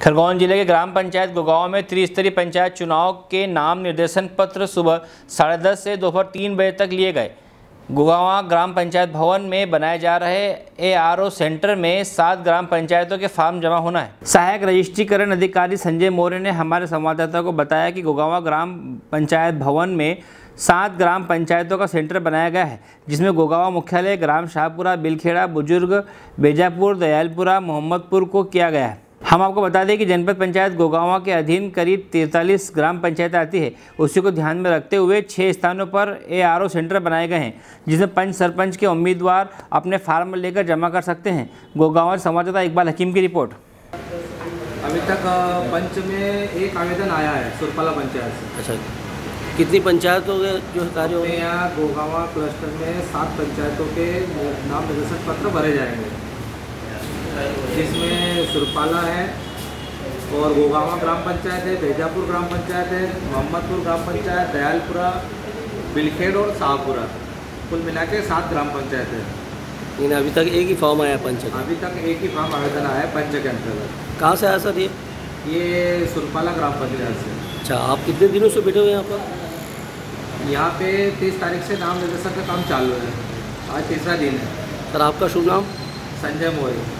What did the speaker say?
खरगोन ज़िले के ग्राम पंचायत गोगांव में त्रिस्तरीय पंचायत चुनाव के नाम निर्देशन पत्र सुबह साढ़े दस से दोपहर तीन बजे तक लिए गए। गोगावा ग्राम पंचायत भवन में बनाए जा रहे एआरओ सेंटर में सात ग्राम पंचायतों के फॉर्म जमा होना है। सहायक रजिस्ट्रीकरण अधिकारी संजय मौर्य ने हमारे संवाददाता को बताया कि गोगावा ग्राम पंचायत भवन में सात ग्राम पंचायतों का सेंटर बनाया गया है, जिसमें गोगावा मुख्यालय, ग्राम शाहपुरा, बिलखेड़ा, बुज़ुर्ग, बेजापुर, दयालपुरा, मोहम्मदपुर को किया गया है। हम आपको बता दें कि जनपद पंचायत गोगावा के अधीन करीब तैंतालीस ग्राम पंचायत आती है। उसी को ध्यान में रखते हुए छः स्थानों पर ए आर ओ सेंटर बनाए गए हैं जिसमें पंच सरपंच के उम्मीदवार अपने फार्म लेकर जमा कर सकते हैं। गोगावा संवाददाता इकबाल हकीम की रिपोर्ट। अभी तक पंच में एक आवेदन आया है सुरपाला पंचायत से। अच्छा कितनी पंचायतों के जो कार्य हमें यहाँ गोगावा क्लस्टर में सात पंचायतों के नाम निर्देशन पत्र भरे जाएँगे। जिसमें सुरपाला है और गोगावा ग्राम पंचायत है बेजापुर ग्राम पंचायत है मोहम्मदपुर ग्राम पंचायत दयालपुरा बिलखेड़ और शाहपुरा कुल मिला के सात ग्राम पंचायत है। लेकिन अभी तक एक ही फॉर्म आया पंच अभी तक एक ही फॉर्म आवेदन आया है पंच के अंतर्गत। कहाँ से आया सर ये? ये सुरपाला ग्राम पंचायत से। अच्छा आप कितने दिनों से बैठे हुए यहाँ पर? यहाँ पे तीस तारीख से नाम निर्देशन का काम चालू है। आज तीसरा दिन है। सर आपका शुभ नाम? संजय मौर्य